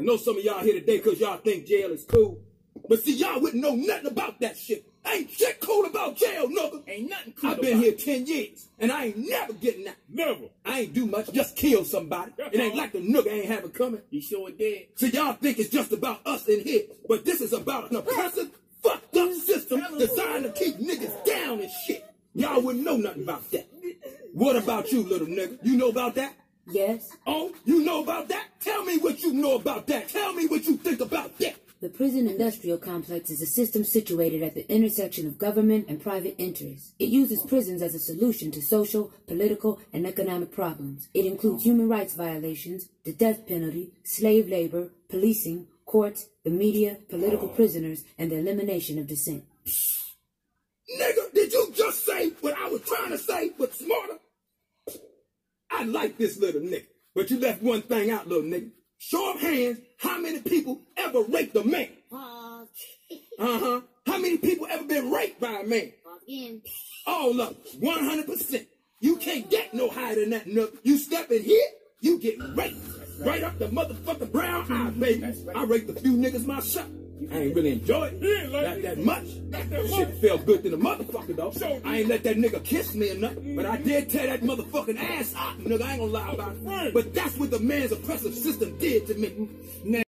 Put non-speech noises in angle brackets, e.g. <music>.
I know some of y'all here today because y'all think jail is cool. But see, y'all wouldn't know nothing about that shit. Ain't shit cool about jail, nigga. Ain't nothing cool I've been about here 10 years, and I ain't never getting out. Never. I ain't do much, just kill somebody. That's It ain't all. like the nigga ain't have it coming. You sure did. So y'all think it's just about us in here, but this is about an oppressive, fucked up system designed to keep niggas down and shit. Y'all wouldn't know nothing about that. What about you, little nigga? You know about that? Yes, Oh, you know about that? Tell me what you know about that. Tell me what you think about that. the prison industrial complex is a system situated at the intersection of government and private interests. It uses prisons as a solution to social, political, and economic problems. It includes human rights violations, the death penalty, slave labor, policing, courts, the media, political prisoners, and the elimination of dissent. Nigga, did you just say what I was trying to say, but smarter? I like this little nigga, but you left one thing out, little nigga. Show of hands, how many people ever raped a man? Pause. <laughs> Uh-huh. How many people ever been raped by a man? Again. All up, 100%. You can't get no higher than that, nook. You step in here, you get raped. Right up the motherfucking brown eye, baby. I raped a few niggas myself. I ain't really enjoy it. Like Not that much. Not that Shit much. felt good to the motherfucker, though. I ain't let that nigga kiss me or nothing. But I mm-hmm. did tear that motherfucking ass out, nigga. I ain't gonna lie about it. But that's what the man's oppressive system did to me. Mm-hmm. Now,